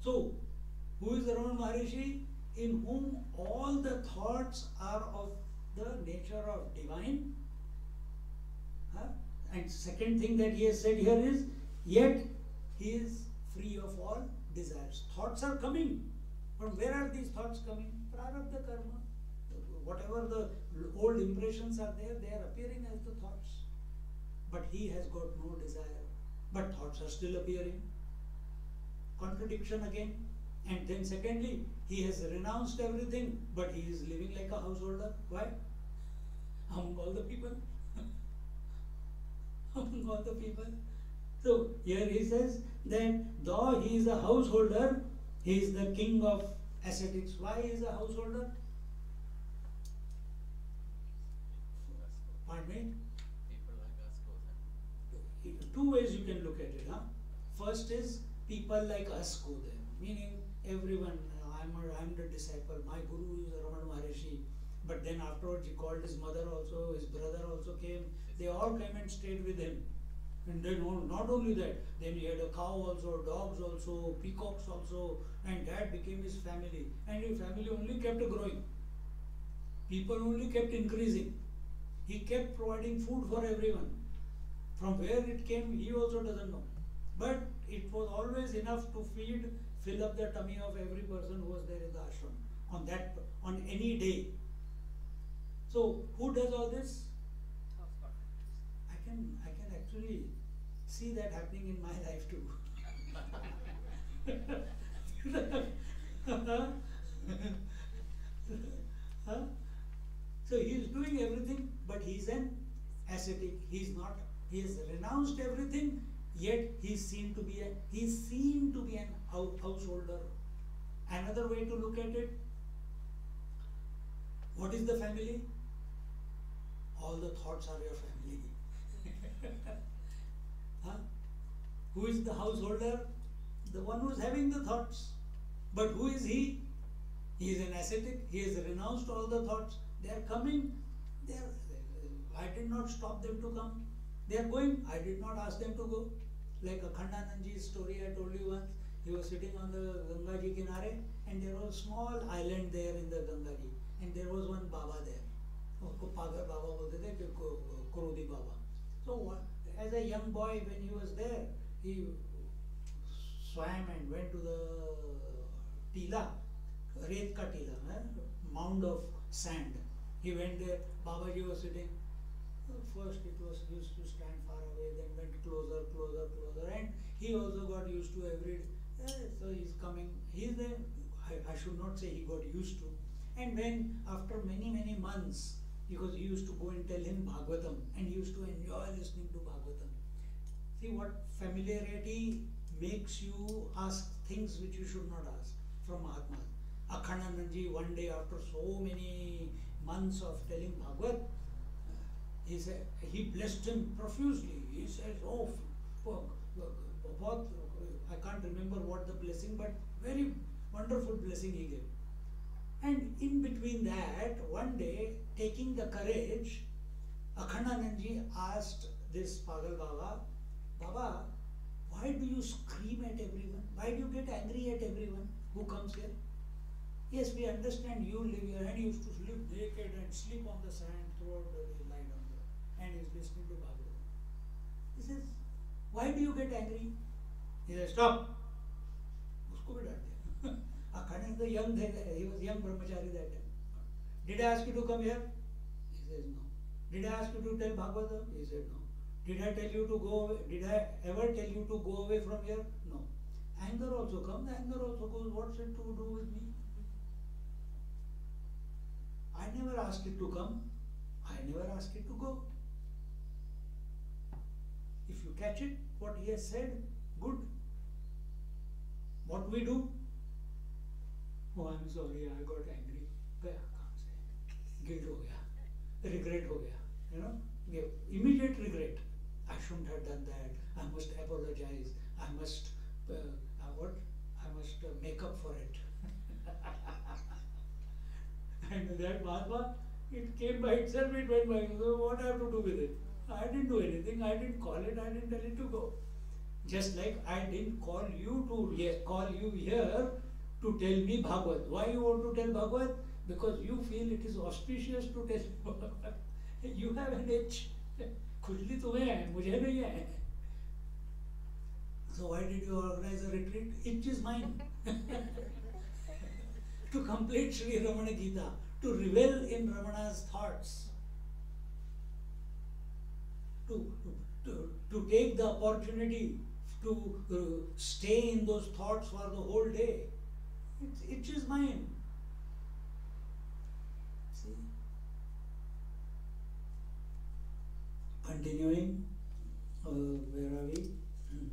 So, who is the Maharishi? In whom all the thoughts are of the nature of divine. Huh? And second thing that he has said here is, yet he is free of all desires. Thoughts are coming. From where are these thoughts coming? Prarabdha karma. Whatever the old impressions are there, they are appearing as the thoughts. But he has got no desire. But thoughts are still appearing. Contradiction again. And then secondly, he has renounced everything, but he is living like a householder. Why? Among all the people. Among all the people. So here he says that though he is a householder, he is the king of ascetics. Why he is a householder? Pardon me? People like us go there. Two ways you can look at it. Huh? First is people like us go there, meaning everyone. I'm a, I'm the disciple. My guru is Ramana Maharishi. But then afterwards he called his mother also, his brother also came. They all came and stayed with him. And then not only that, then he had a cow also, dogs also, peacocks also, and that became his family. And his family only kept growing. People only kept increasing. He kept providing food for everyone. From where it came, he also doesn't know. But it was always enough to feed, fill up the tummy of every person who was there in the ashram on that on any day. So who does all this? I can I can actually see that happening in my life too. Huh? So he is doing everything, but he is an ascetic. He is not. He has renounced everything, yet he is seen to be a he is seen to be an householder. Another way to look at it. What is the family? All the thoughts are your family. huh? Who is the householder? The one who is having the thoughts. But who is he? He is an ascetic. He has renounced all the thoughts. They are coming. They are, I did not stop them to come. They are going. I did not ask them to go. Like Akhandanandji's story I told you once. He was sitting on the Ganga Ji Kinare and there was a small island there in the Ganga Ji and there was one Baba there. Pagal Baba was there, थे Krodhi Baba so as a young boy when he was there swam and went to the tila रेत tila, mound of sand. He went there baba ji was sitting first it was used to stand far away then went closer closer closer and he also got used to every so he's coming he's there I, I should not say he got used to and when after many many months because he used to go and tell him Bhagavatam and he used to enjoy listening to Bhagavatam. See what familiarity makes you ask things which you should not ask from Mahatmas. Akhandananji one day after so many months of telling Bhagavad, he said he blessed him profusely. He says, "Oh, what I can't remember what the blessing, but very wonderful blessing he gave." And in between that, one day, taking the courage, Akhandananji asked this Pagal Baba, Baba, why do you scream at everyone? Why do you get angry at everyone who comes here? Yes, we understand you live here and you used to live naked and sleep on the sand throughout the day, lie down there, and is listening to Bhagavad. He says, why do you get angry? Stop उसको भी डांट दिया अखानंद तो young थे he was young brahmachari that time did I ask you to come here he says no did I ask you to tell Bhagavat he said no did I tell you to go did I ever tell you to go away from here no anger also comes anger also goes what's it to do with me i never asked it to come i never asked it to go if you catch it what he has said good. What we do? Oh, I'm sorry, I got angry. गया काम से guilt हो गया regret हो गया you know yeah, immediate regret I shouldn't have done that I must apologize I must uh, uh, what I must uh, make up for it and that Mahatma it came by itself it went by so what I have to do with it I didn't do anything I didn't call it I didn't tell it to go just like I didn't call you to ye- call you here to tell me Bhagavad. Why you want to tell Bhagavad? Because you feel it is auspicious to tell Bhagavad. You have an itch. खुजली तुम्हें है मुझे नहीं है So why did you organize a retreat? Itch is mine. to complete Sri Ramana Gita, to revel in Ramana's thoughts, to, to, to take the opportunity to uh, stay in those thoughts for the whole day. It, it is mine. See? Continuing, uh, where are we?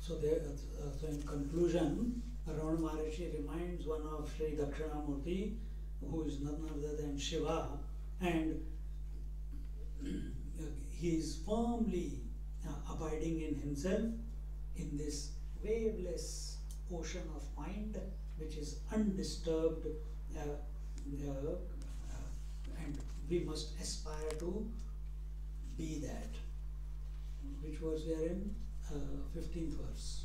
So there, uh, so in conclusion, Ramana Maharishi reminds one of Sri Dakshinamurti, who is none other than Shiva, and he is firmly uh, abiding in himself in this waveless ocean of mind which is undisturbed uh, uh, uh and we must aspire to be that which was there in? Uh, 15th verse.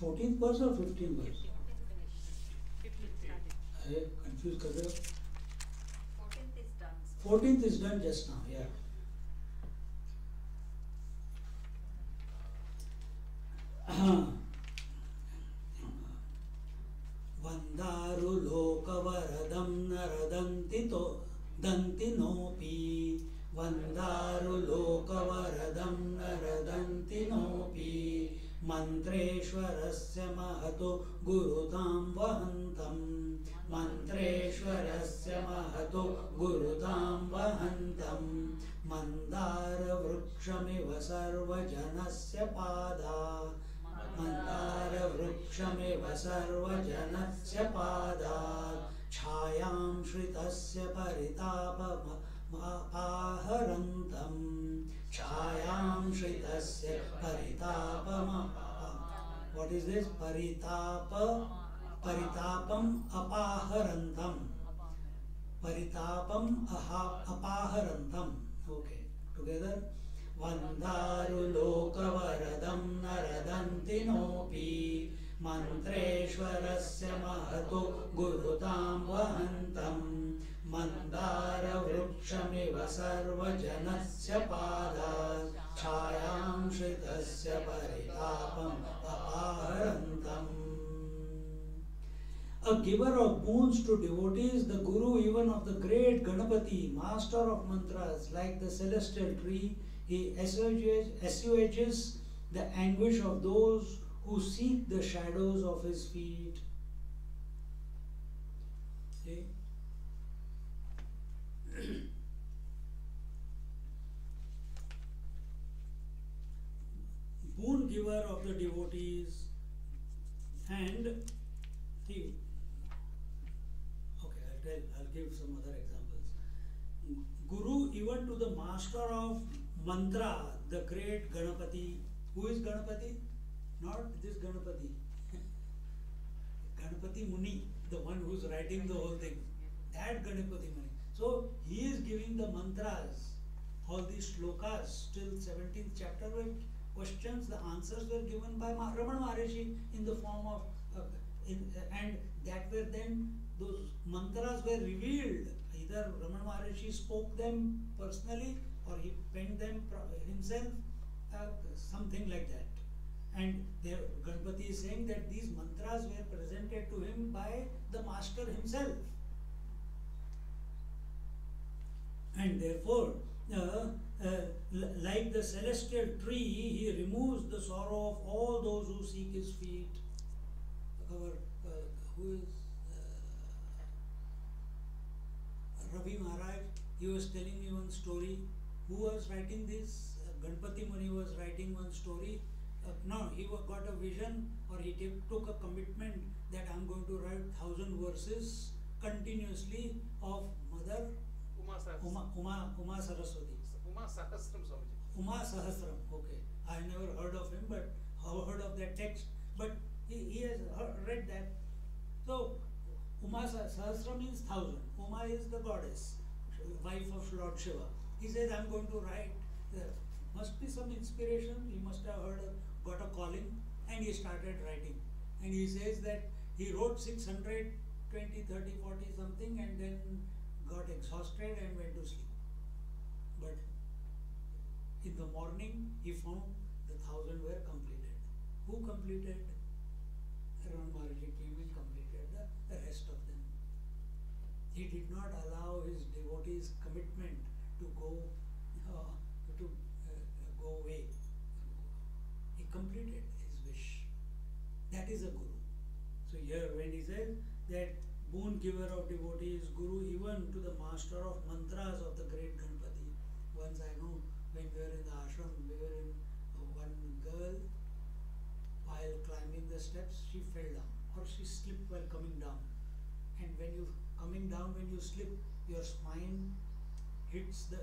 14th verse or 15th verse? I confused 14th is done 14th is done just now yeah. वन्दारुलोकवरदं नरदन्ति तो दन्ति नोऽपि। वन्दारुलोकवरदं नरदन्ति नोऽपि। मन्त्रेश्वरस्य महतो गुरुतां वहन्तं। मन्त्रेश्वरस्य महतो गुरुतां वहन्तं। मन्दारवृक्षमिव सर्वजनस्य पादा मन्दारवृक्षमिव सर्वजनस्य पादात् छायां श्रितस्य परितापमाहरन्तं छायां श्रितस्य परितापमपा What is this? परिताप परितापम अपाहरन्तं परितापम अहा अपाहरन्तं Okay, together. वन्दारुलोकवरदं नरदन्ति नोऽपि मन्त्रेश्वरस्य Mahato गुरुतां वहन्तं मन्दारवृक्षमिव सर्वजनस्य पादात् छायां श्रितस्य परितापम् अपाहरन्तम् A giver of boons to devotees, the Guru even of the great Ganapati, master of mantras, like the celestial tree, he assuages, the anguish of those who seek the shadows of his feet. See? boon giver of the devotees and see okay I'll tell I'll give some other examples guru even to the master of mantra the great ganapati. Who is ganapati? Not this ganapati. Ganapati muni the one who's writing the whole thing. That ganapati muni. So he is giving the mantras all these shlokas till 17th chapter were questions, the answers were given by Ma- Ramana Maharishi in the form of, uh, in, uh, and that were then, those mantras were revealed. Either Ramana Maharishi spoke them personally or he penned them himself, uh, something like that. And there, Ganpati is saying that these mantras were presented to him by the master himself. And therefore, uh, uh, like the celestial tree, he removes the sorrow of all those who seek his feet. Our, uh, who is uh, Ravi Maharaj, he was telling me one story. Who was writing this? Uh, Ganpati Muni was writing one story. Uh, no, he got a vision or he took a commitment that I'm going to write thousand verses continuously of Mother Uma Sahasram. Uma, Uma, Uma Saraswati. Uma Sahasram Swamiji. Uma Sahasram, okay. I never heard of him, but I heard of that text. But he, he has heard, read that. So, Uma Sa- Sahasram means thousand. Uma is the goddess, wife of Lord Shiva. He says, I'm going to write. There must be some inspiration. He must have heard, got a calling, and he started writing. And he says that he wrote 600, 20, 30, 40 something, and then got exhausted and went to sleep. But in the morning, he found the thousand were completed. Who completed? Maharaj came and completed the rest of them. He did not allow his devotees' commitment to go uh, to uh, go away. He completed his wish. That is a guru. So here, when he says that boon giver of devotees, guru even to the master of mantras of the great Ganpati. Once I know when we were in the ashram, we were in uh, one girl while climbing the steps, she fell down or she slipped while coming down. And when you coming down, when you slip, your spine hits the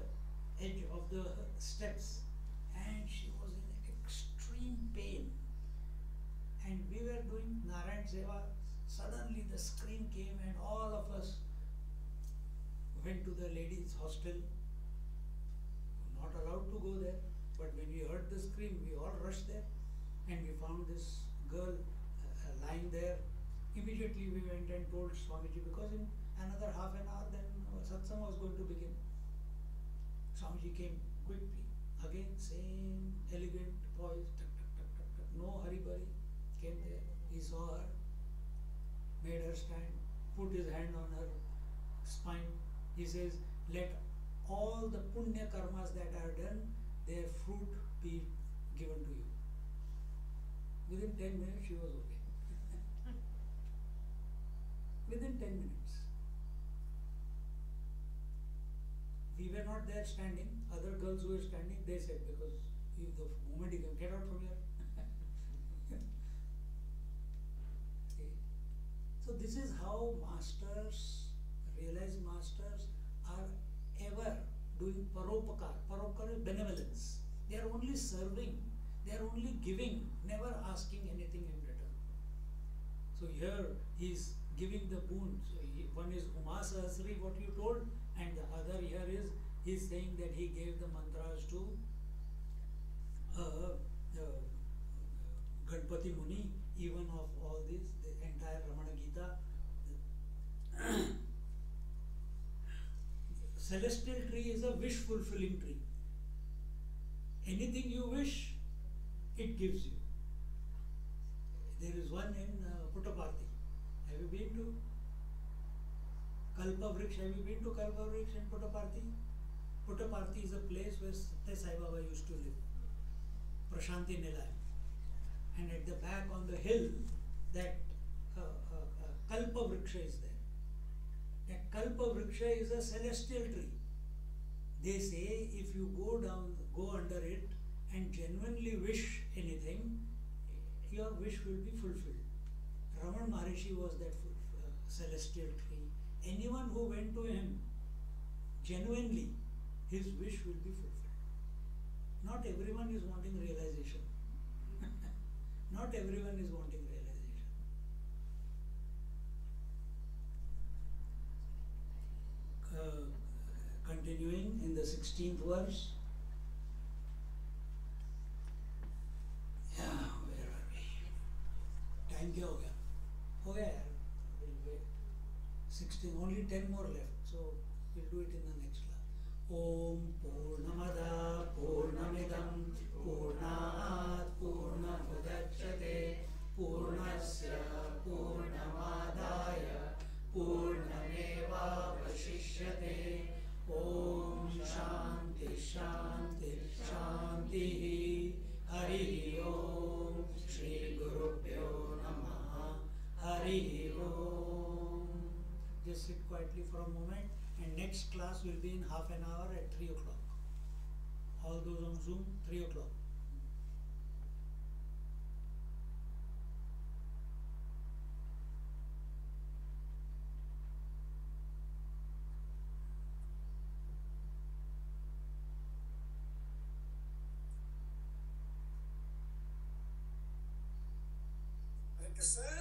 edge of the steps, and she was in extreme pain. And we were doing Narayan Seva. Suddenly the scream came, and all of us went to the ladies' hostel. Not allowed to go there, but when we heard the scream, we all rushed there, and we found this girl uh, uh, lying there. Immediately we went and told Swamiji because in another half an hour then satsang was going to begin. Swamiji came quickly. Again, same elegant poise, no hurry burry. Came there, he saw her, made her stand, put his hand on her spine. He says, Let all the punya karmas that are done, their fruit be given to you. Within 10 minutes, she was okay. Within 10 minutes. We were not there standing, other girls who were standing, they said, because if the moment you can get out from here. So this is how masters, realized masters are ever doing paropakar. Paropakar is benevolence. They are only serving, they are only giving, never asking anything in return. So here he is giving the boon. So he, one is Uma Sahasri, what you told, and the other here is he is saying that he gave the mantras to uh, uh, Ganapati Muni, even of all this, the entire Ramana Gita. Celestial tree is a wish fulfilling tree. Anything you wish, it gives you. There is one in uh, Puttaparthi. Have you been to Kalpa Vriksha? Have you been to Kalpa Vriksha in Puttaparthi? Puttaparthi is a place where Satya Sai Baba used to live. Prashanti Nilay. And at the back on the hill, that uh, uh, uh, Kalpa Vriksha is there. That Kalpa Vriksha is a celestial tree. They say if you go down, go under it and genuinely wish anything, your wish will be fulfilled. Ramana Maharishi was that uh, celestial tree. Anyone who went to him genuinely, his wish will be fulfilled. Not everyone is wanting realization. Not everyone is wanting realization. Uh, continuing in the 16th verse. Yeah, where are we? Time kya ho gaya? Ho gaya 16, only 10 more left. So we'll do it in the next class next class will be in half an hour at 3 o'clock. All those on Zoom, 3 o'clock. I said,